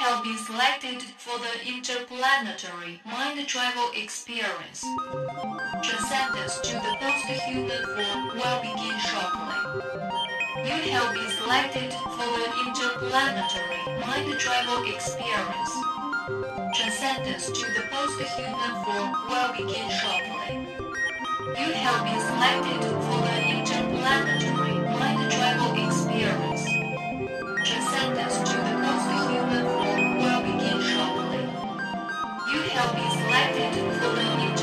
have been selected for the interplanetary mind travel experience. Transcendence to the post-human form will begin shortly. You have been selected for the interplanetary mind travel experience. Transcendence to the post-human form will begin shortly. You have been selected for the interplanetary mind travel experience. Transcendence to the Have been selected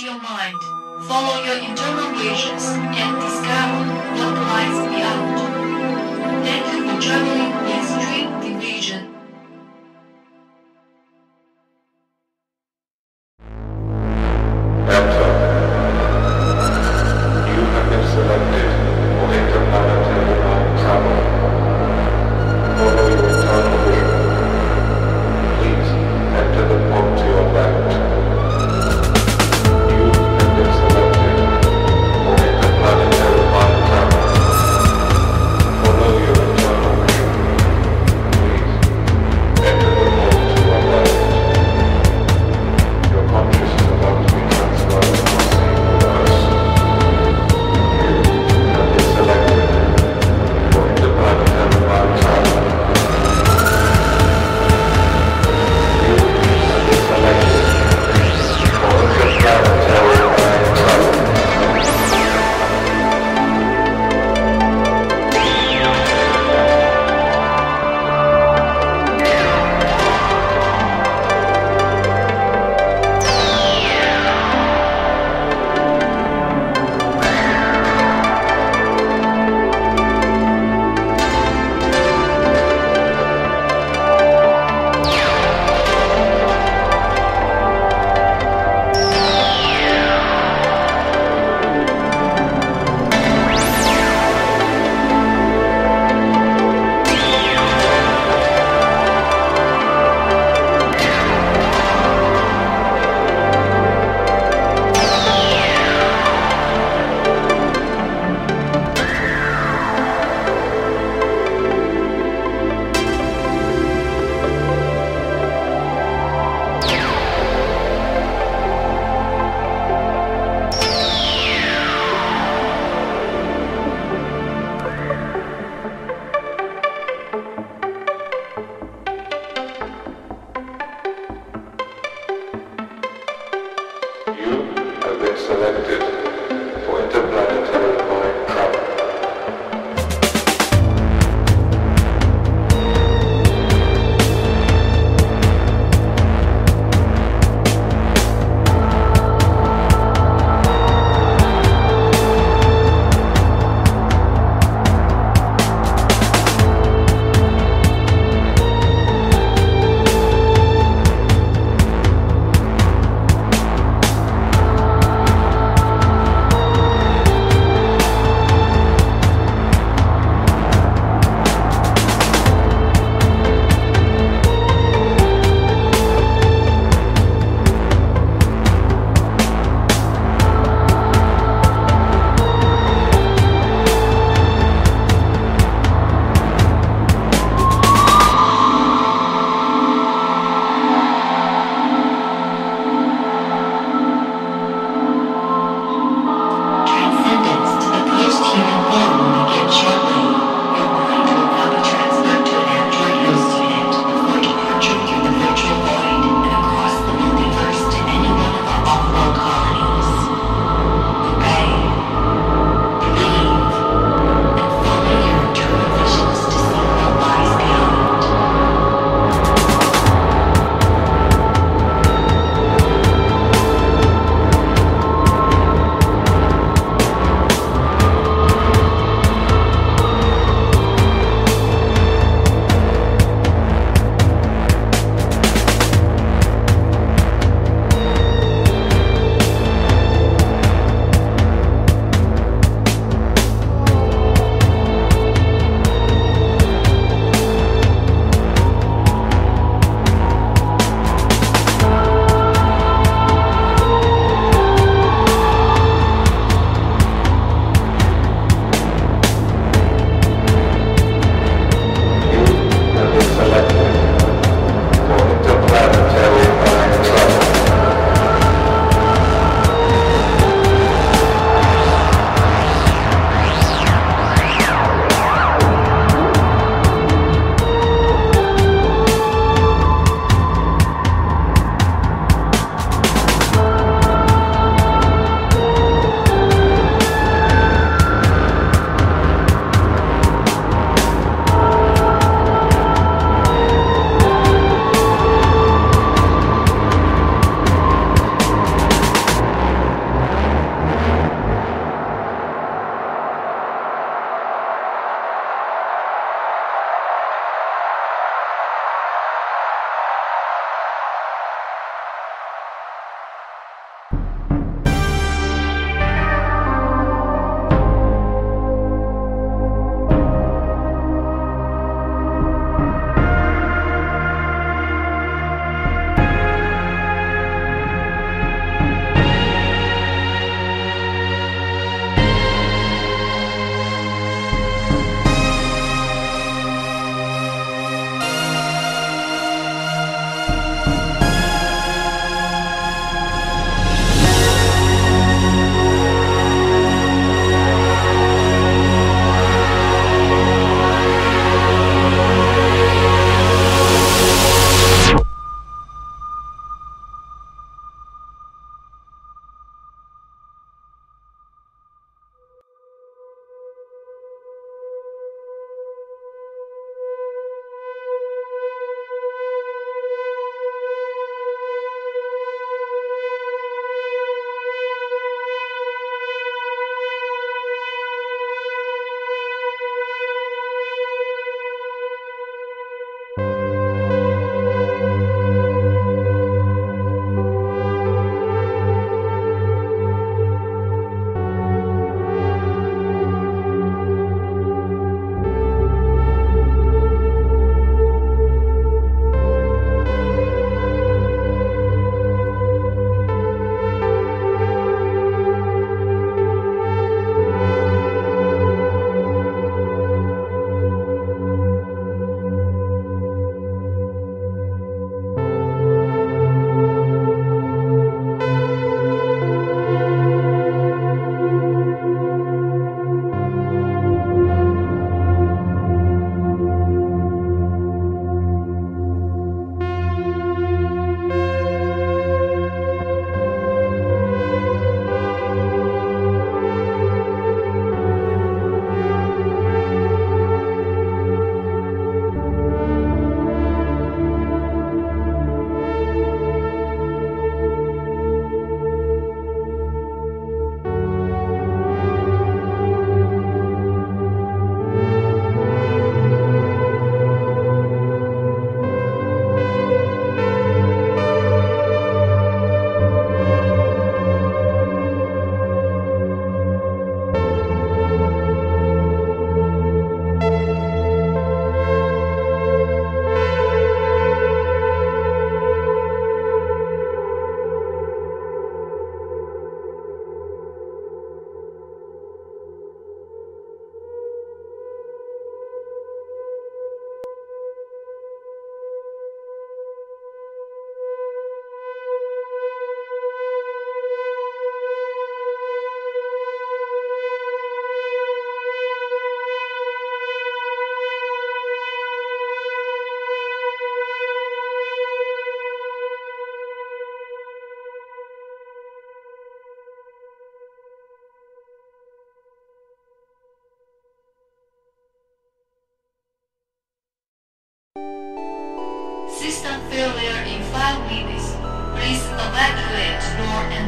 to your mind, follow your internal visions, and discover what lies beyond. Thank you for traveling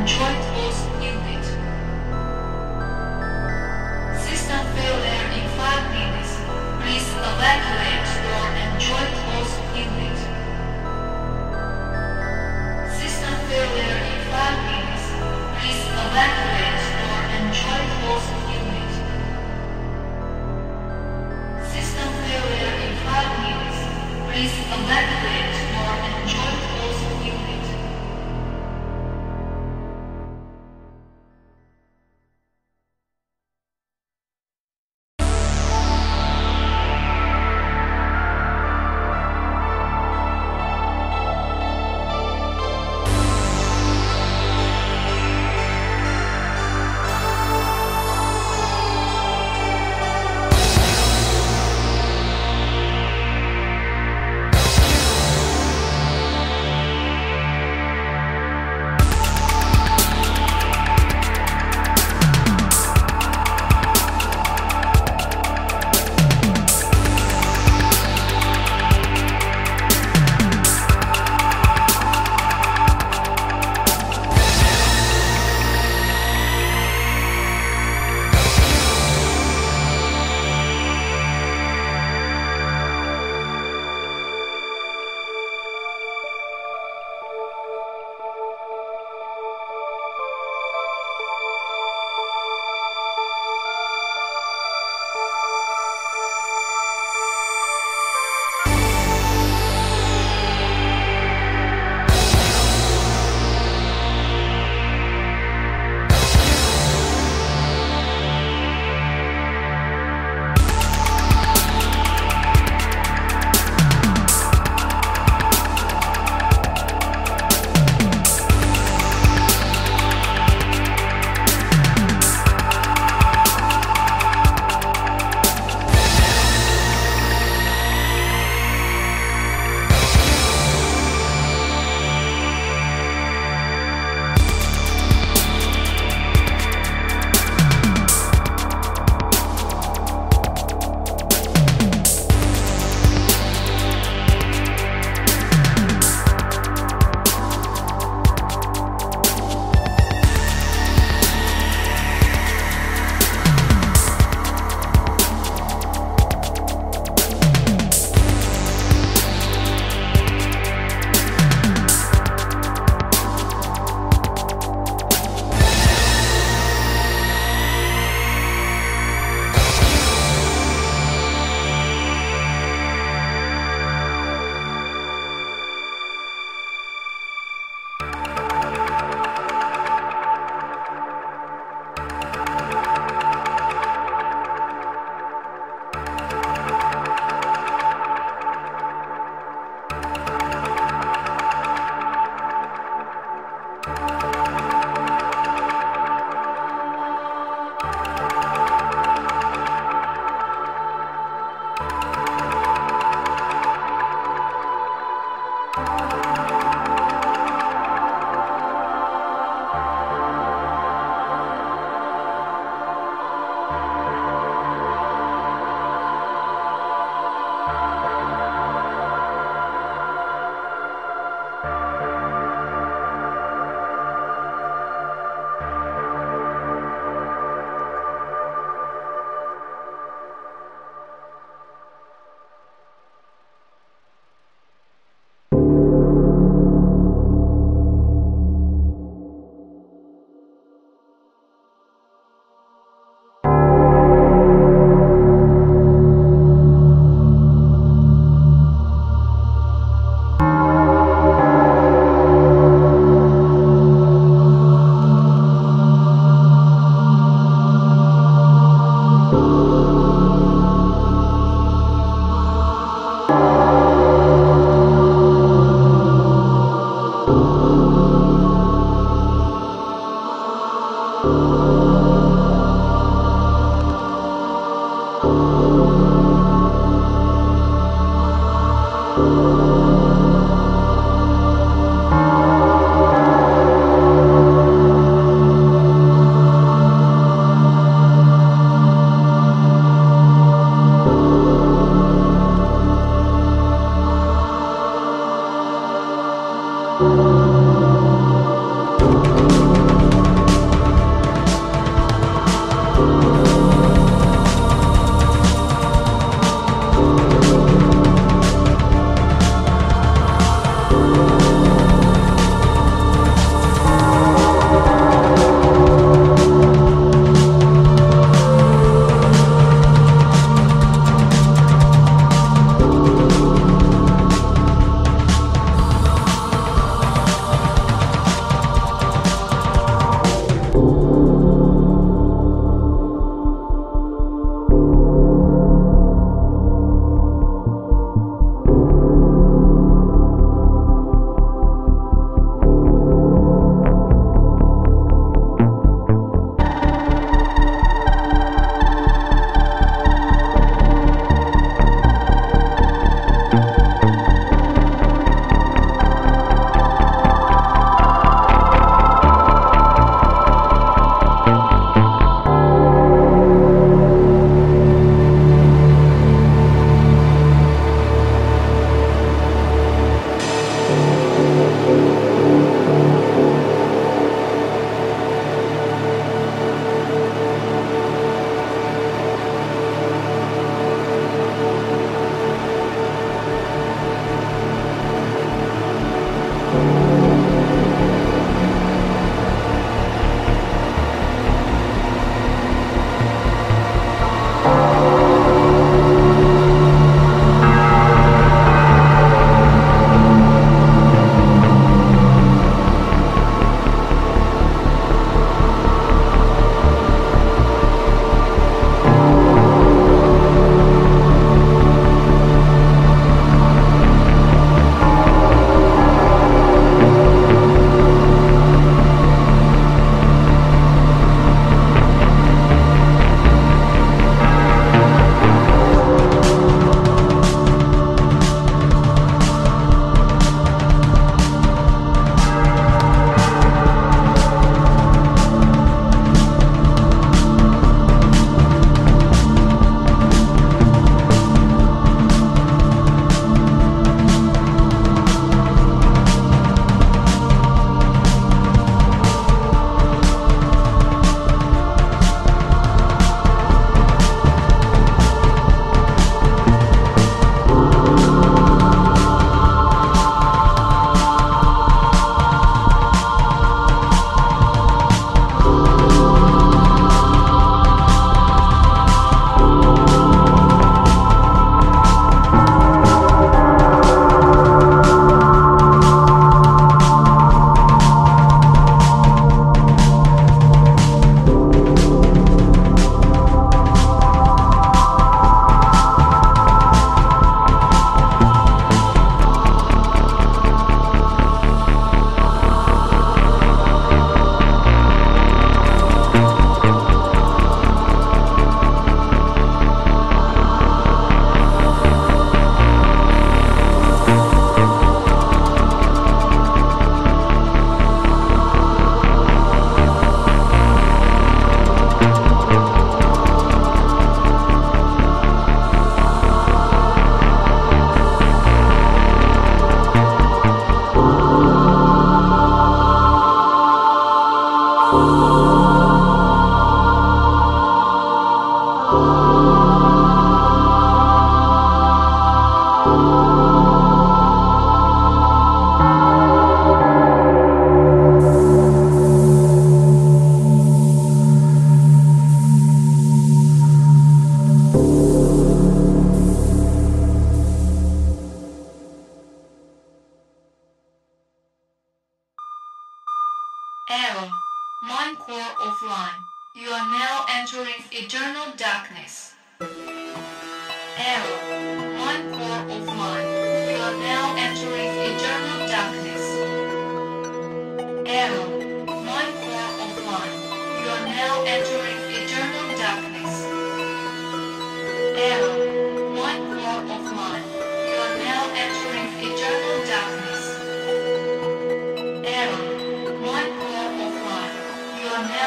door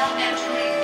now entering